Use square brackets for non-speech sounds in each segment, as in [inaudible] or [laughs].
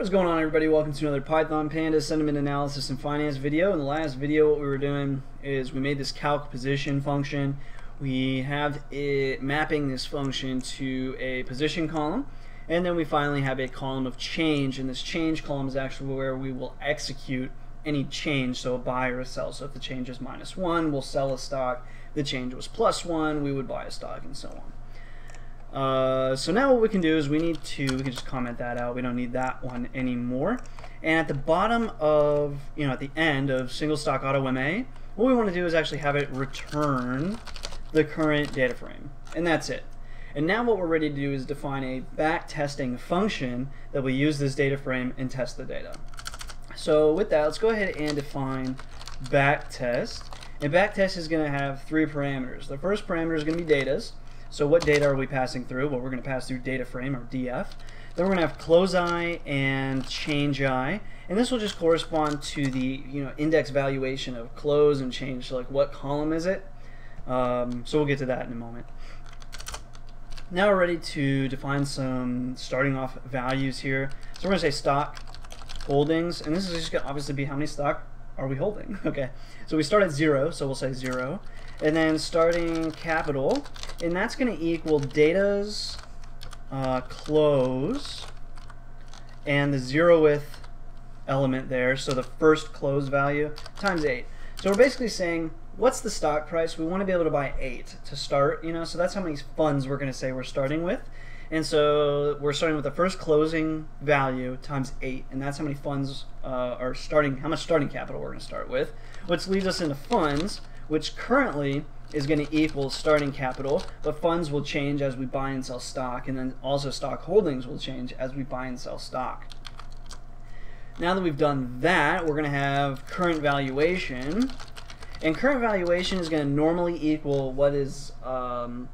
What's going on everybody? Welcome to another Python Panda Sentiment Analysis and Finance video. In the last video what we were doing is we made this calc position function. We have it mapping this function to a position column and then we finally have a column of change and this change column is actually where we will execute any change, so a buy or a sell. So if the change is minus 1, we'll sell a stock. The change was plus 1, we would buy a stock and so on. Uh, so now what we can do is we need to, we can just comment that out. We don't need that one anymore. And at the bottom of, you know, at the end of single stock auto MA, what we want to do is actually have it return the current data frame. And that's it. And now what we're ready to do is define a back testing function that will use this data frame and test the data. So with that, let's go ahead and define back test. And back test is going to have three parameters. The first parameter is going to be datas. So what data are we passing through? Well, we're going to pass through data frame, or DF. Then we're going to have close i and change i. And this will just correspond to the you know index valuation of close and change. Like what column is it? Um, so we'll get to that in a moment. Now we're ready to define some starting off values here. So we're going to say stock holdings, and this is just going to obviously be how many stock are we holding. [laughs] okay, so we start at zero, so we'll say zero. And then starting capital, and that's going to equal data's uh, close and the zeroth element there, so the first close value, times 8. So we're basically saying, what's the stock price? We want to be able to buy 8 to start, you know, so that's how many funds we're going to say we're starting with. And so we're starting with the first closing value times 8, and that's how many funds uh, are starting, how much starting capital we're going to start with, which leads us into funds, which currently is going to equal starting capital, but funds will change as we buy and sell stock, and then also stock holdings will change as we buy and sell stock. Now that we've done that, we're going to have current valuation, and current valuation is going to normally equal what is, um,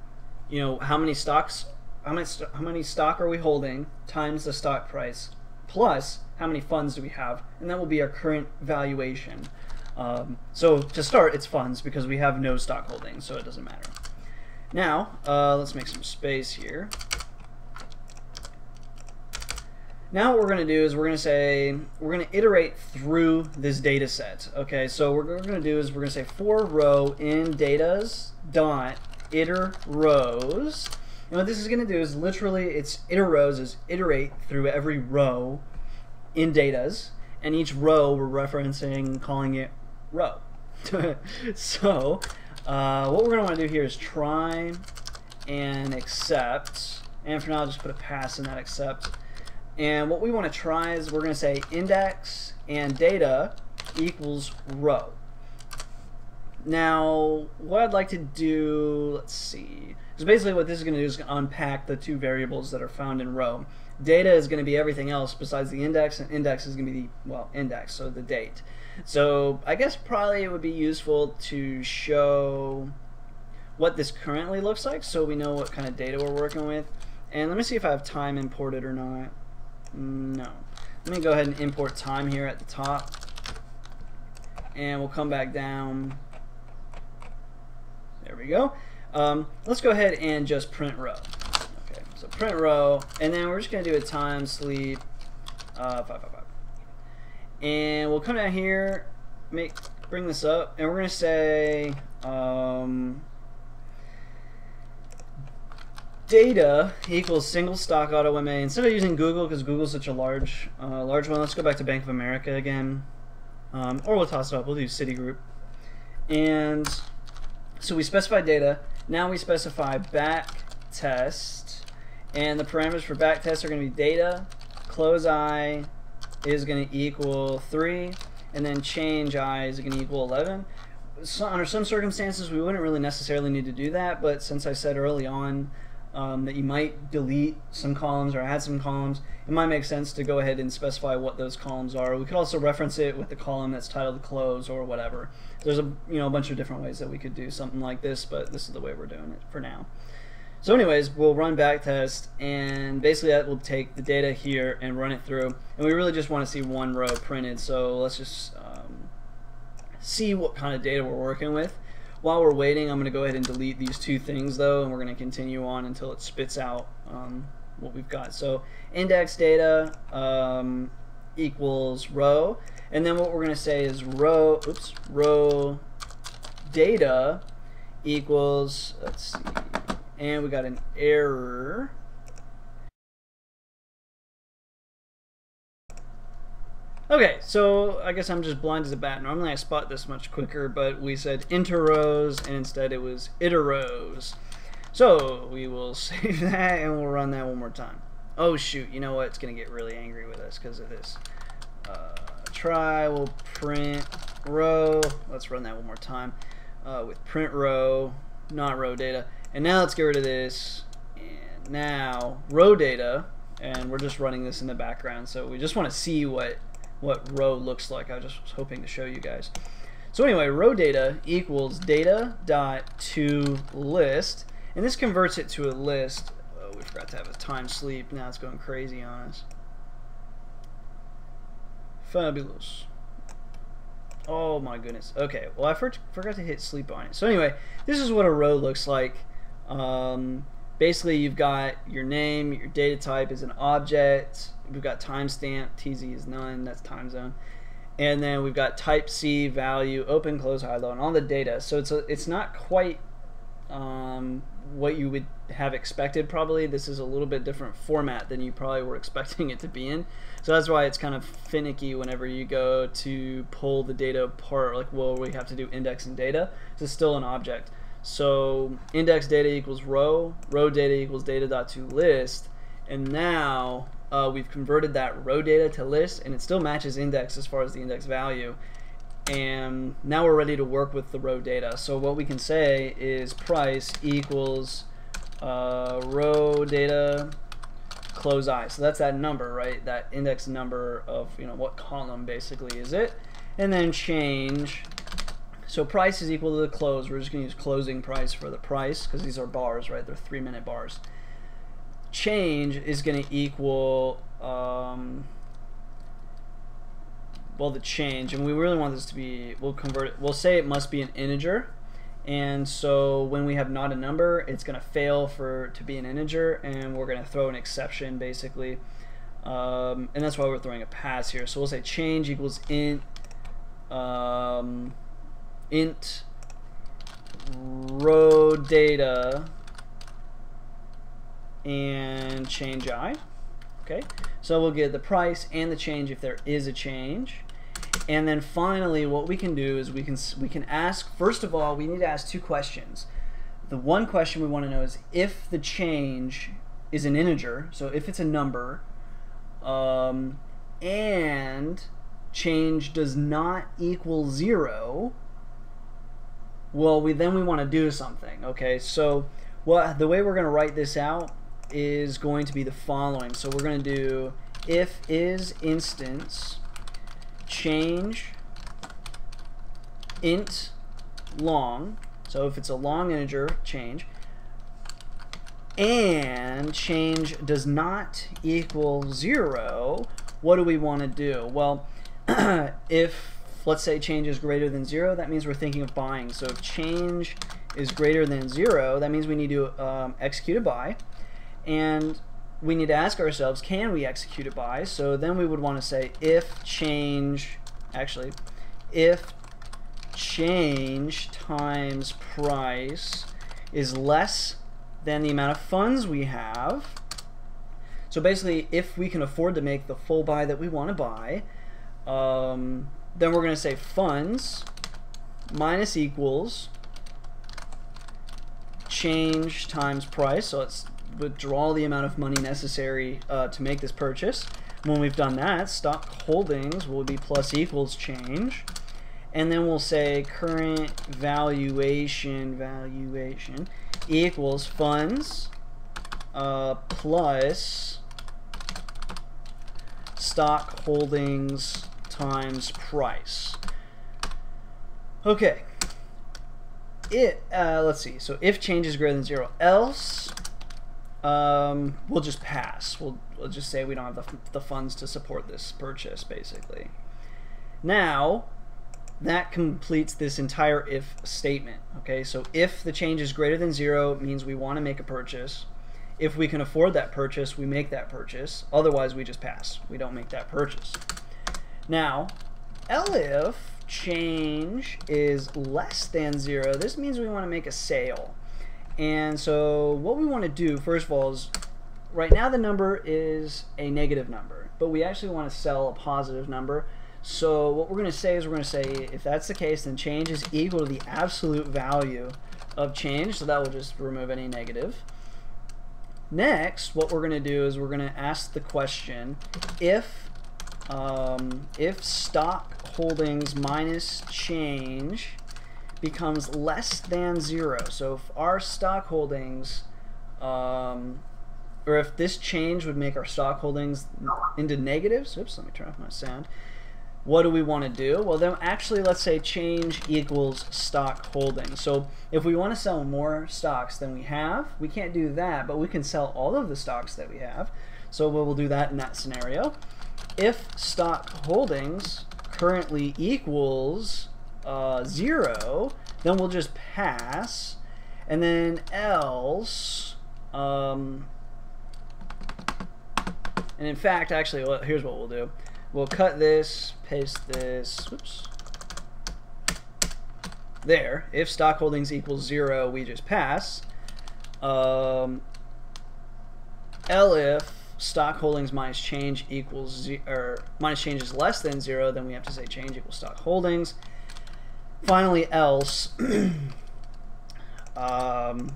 you know, how many stocks, how many, how many stock are we holding times the stock price plus how many funds do we have, and that will be our current valuation. Um, so to start, it's funds because we have no stock holdings, so it doesn't matter. Now, uh, let's make some space here. Now what we're going to do is we're going to say, we're going to iterate through this data set. Okay, so what we're going to do is we're going to say for row in datas dot iter rows. And what this is going to do is literally, it's iter rows is iterate through every row in datas. And each row we're referencing, calling it row. [laughs] so uh, what we're going to want to do here is try and accept. And for now, I'll just put a pass in that accept. And what we want to try is we're going to say index and data equals row. Now, what I'd like to do, let's see, because basically what this is going to do is unpack the two variables that are found in row. Data is going to be everything else besides the index, and index is going to be the, well, index, so the date. So I guess probably it would be useful to show what this currently looks like so we know what kind of data we're working with. And let me see if I have time imported or not. No. Let me go ahead and import time here at the top. And we'll come back down. There we go. Um, let's go ahead and just print row. So print row, and then we're just going to do a time sleep uh, 555. And we'll come down here, make bring this up, and we're to say um, data equals single stock auto MA. Instead of using Google, because Google's such a large uh, large one, let's go back to Bank of America again. Um, or we'll toss it up. We'll do Citigroup. And so we specify data. Now we specify back test. And the parameters for back test are going to be data, close i, is going to equal 3, and then change i is going to equal 11. So under some circumstances, we wouldn't really necessarily need to do that, but since I said early on um, that you might delete some columns or add some columns, it might make sense to go ahead and specify what those columns are. We could also reference it with the column that's titled close or whatever. There's a you know a bunch of different ways that we could do something like this, but this is the way we're doing it for now. So anyways, we'll run backtest, and basically that will take the data here and run it through. And we really just want to see one row printed, so let's just um, see what kind of data we're working with. While we're waiting, I'm going to go ahead and delete these two things though, and we're going to continue on until it spits out um, what we've got. So index data um, equals row, and then what we're going to say is row, oops, row data equals, let's see, and we got an error. Okay, so I guess I'm just blind as a bat. Normally I spot this much quicker, but we said interrows, and instead it was iterows. So we will [laughs] save that, and we'll run that one more time. Oh shoot, you know what? It's going to get really angry with us because of this. Uh, try, we'll print row. Let's run that one more time uh, with print row, not row data. And now let's get rid of this. And now row data, and we're just running this in the background. So we just want to see what what row looks like. I just was hoping to show you guys. So anyway, row data equals data dot to list, and this converts it to a list. Oh, we forgot to have a time sleep. Now it's going crazy on us. Fabulous. Oh my goodness. Okay, well I for forgot to hit sleep on it. So anyway, this is what a row looks like. Um, basically, you've got your name, your data type is an object, we've got timestamp, TZ is none, that's time zone. And then we've got type C, value, open, close, high, low, and all the data. So it's a, it's not quite um, what you would have expected probably. This is a little bit different format than you probably were [laughs] expecting it to be in. So that's why it's kind of finicky whenever you go to pull the data apart, like, well, we have to do indexing data. This is still an object. So index data equals row, row data equals data dot to list, and now uh, we've converted that row data to list and it still matches index as far as the index value. And now we're ready to work with the row data. So what we can say is price equals uh, row data close i. So that's that number right? That index number of you know what column basically is it? And then change so price is equal to the close. We're just going to use closing price for the price because these are bars right? They're three minute bars. Change is going to equal um, well the change and we really want this to be we'll convert it we'll say it must be an integer and so when we have not a number it's going to fail for to be an integer and we're going to throw an exception basically. Um, and that's why we're throwing a pass here. So we'll say change equals int um, int row data and change i. Okay, so we'll get the price and the change if there is a change. And then finally, what we can do is we can we can ask. First of all, we need to ask two questions. The one question we want to know is if the change is an integer, so if it's a number, um, and change does not equal zero. Well, we then we want to do something. Okay, so what the way we're going to write this out is going to be the following. So we're going to do if is instance change int long. So if it's a long integer, change. And change does not equal zero, what do we want to do? Well, [clears throat] if let's say change is greater than zero, that means we're thinking of buying. So if change is greater than zero, that means we need to um, execute a buy and we need to ask ourselves, can we execute a buy? So then we would want to say if change, actually, if change times price is less than the amount of funds we have. So basically, if we can afford to make the full buy that we want to buy, um, then we're going to say funds minus equals change times price. So let's withdraw the amount of money necessary uh, to make this purchase. When we've done that, stock holdings will be plus equals change. And then we'll say current valuation valuation equals funds uh, plus stock holdings times price. Okay. It uh, let's see. So if change is greater than zero, else um, we'll just pass. We'll, we'll just say we don't have the, the funds to support this purchase, basically. Now, that completes this entire if statement. Okay, so if the change is greater than zero, means we want to make a purchase. If we can afford that purchase, we make that purchase. Otherwise, we just pass. We don't make that purchase. Now, elif change is less than zero. This means we want to make a sale. And so what we want to do, first of all, is right now the number is a negative number, but we actually want to sell a positive number. So what we're going to say is we're going to say if that's the case, then change is equal to the absolute value of change. So that will just remove any negative. Next, what we're going to do is we're going to ask the question if um, if stock holdings minus change becomes less than zero. So if our stock holdings, um, or if this change would make our stock holdings into negatives, oops, let me turn off my sound. What do we want to do? Well, then actually, let's say change equals stock holdings. So if we want to sell more stocks than we have, we can't do that, but we can sell all of the stocks that we have. So we'll do that in that scenario. If stock holdings currently equals uh, 0, then we'll just pass. And then else, um, and in fact, actually, well, here's what we'll do. We'll cut this, paste this. There, if stock holdings equals 0, we just pass. Um, elif stock holdings minus change equals zero, or minus change is less than zero, then we have to say change equals stock holdings. Finally, else. [clears throat] um,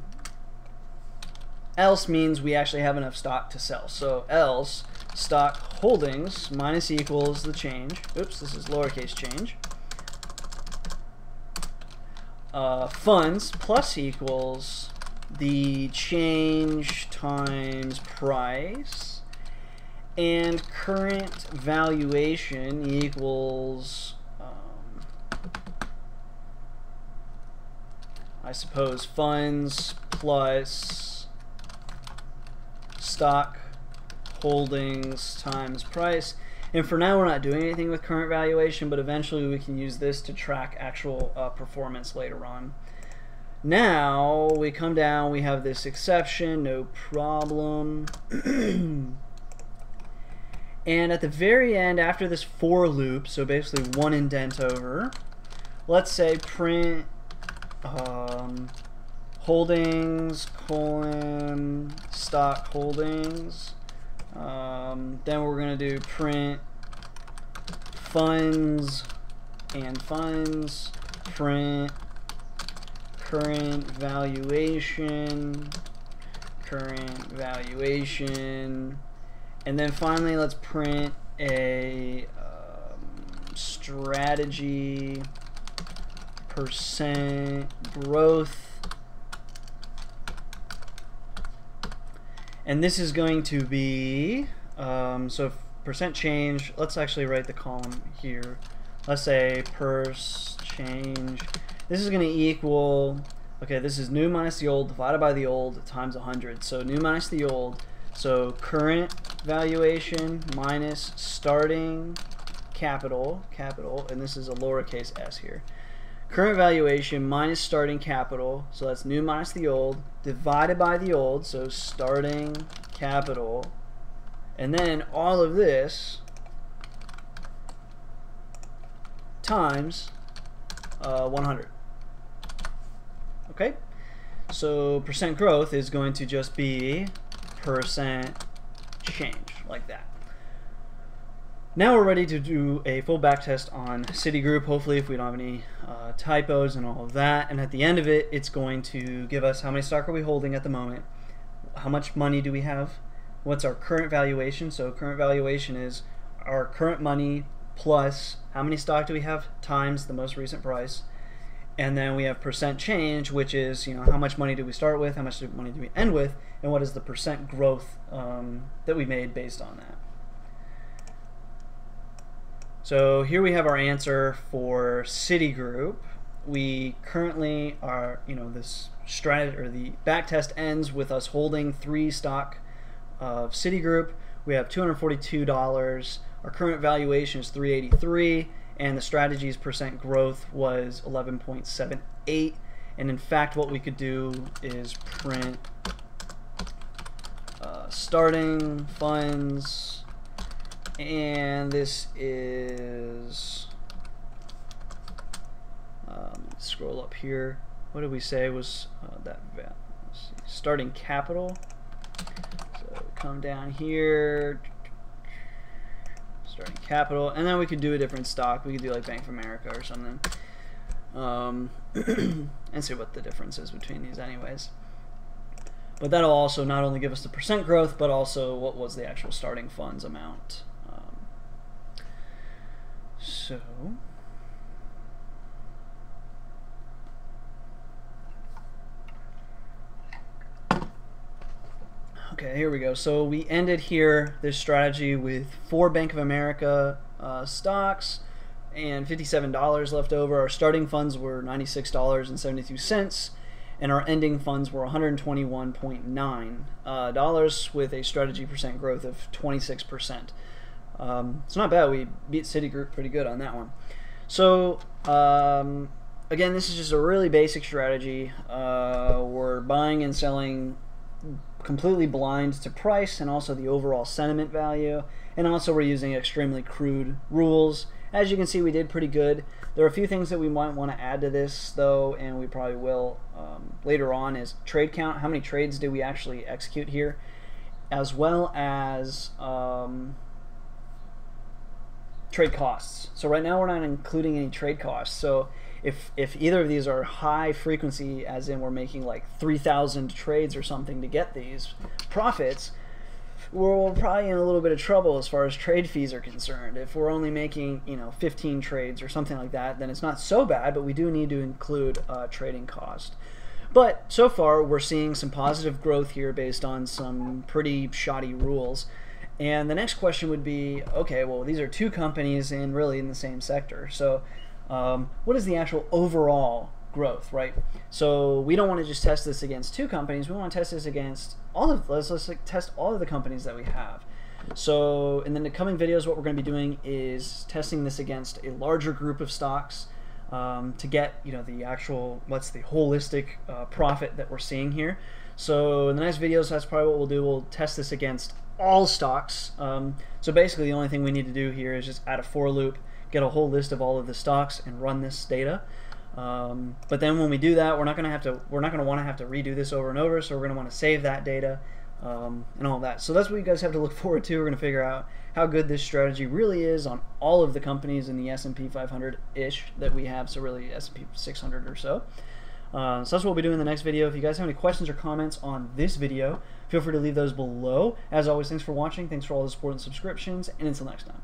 else means we actually have enough stock to sell. So else stock holdings minus equals the change. Oops, this is lowercase change. Uh, funds plus equals the change times price and current valuation equals um, I suppose funds plus stock holdings times price and for now we're not doing anything with current valuation but eventually we can use this to track actual uh, performance later on now we come down, we have this exception, no problem. [clears throat] and at the very end, after this for loop, so basically one indent over, let's say print um, holdings colon stock holdings. Um, then we're going to do print funds and funds print current valuation, current valuation, and then finally let's print a um, strategy percent growth. And this is going to be, um, so percent change, let's actually write the column here. Let's say pers change this is going to equal, okay, this is new minus the old divided by the old times 100. So new minus the old. So current valuation minus starting capital, capital, and this is a lowercase s here. Current valuation minus starting capital, so that's new minus the old, divided by the old, so starting capital, and then all of this times uh, 100. Okay, so percent growth is going to just be percent change, like that. Now we're ready to do a full back test on Citigroup, hopefully if we don't have any uh, typos and all of that. And at the end of it, it's going to give us how many stock are we holding at the moment, how much money do we have, what's our current valuation. So current valuation is our current money plus how many stock do we have times the most recent price and then we have percent change, which is you know how much money do we start with, how much money do we end with, and what is the percent growth um, that we made based on that. So here we have our answer for Citigroup. We currently are, you know, this strategy or the back test ends with us holding three stock of Citigroup. We have $242. Our current valuation is 383 and the strategies percent growth was 11.78 and in fact what we could do is print starting funds, and this is um, scroll up here. What did we say was uh, that starting capital? So come down here, starting capital, and then we could do a different stock. We could do like Bank of America or something, um, [clears throat] and see what the difference is between these, anyways. But that'll also not only give us the percent growth, but also what was the actual starting funds amount. Um, so. Okay, here we go. So we ended here this strategy with four Bank of America uh, stocks and $57 left over. Our starting funds were $96.72 and our ending funds were 121.9 uh, dollars with a strategy percent growth of 26 percent. Um, it's not bad. We beat Citigroup pretty good on that one. So um, again, this is just a really basic strategy. Uh, we're buying and selling completely blind to price and also the overall sentiment value, and also we're using extremely crude rules. As you can see, we did pretty good. There are a few things that we might want to add to this, though, and we probably will um, later on, is trade count. How many trades do we actually execute here? As well as um, trade costs. So right now we're not including any trade costs. So if, if either of these are high frequency, as in we're making like 3,000 trades or something to get these profits, we're probably in a little bit of trouble as far as trade fees are concerned. If we're only making, you know, 15 trades or something like that, then it's not so bad, but we do need to include uh, trading cost. But so far, we're seeing some positive growth here based on some pretty shoddy rules. And the next question would be, okay, well, these are two companies and really in the same sector. So um, what is the actual overall growth, right? So we don't want to just test this against two companies. We want to test this against all of let's let's like test all of the companies that we have. So in the coming videos, what we're going to be doing is testing this against a larger group of stocks um, to get you know the actual what's the holistic uh, profit that we're seeing here. So in the next videos, that's probably what we'll do. We'll test this against all stocks. Um, so basically, the only thing we need to do here is just add a for loop, get a whole list of all of the stocks, and run this data. Um, but then when we do that, we're not going to have to we're not going to want to have to redo this over and over. So we're going to want to save that data um, and all that. So that's what you guys have to look [laughs] forward to. We're going to figure out how good this strategy really is on all of the companies in the S&P 500-ish that we have. So really S&P 600 or so. Uh, so that's what we'll be doing in the next video. If you guys have any questions or comments on this video, feel free to leave those below. As always, thanks for watching. Thanks for all the support and subscriptions. And until next time.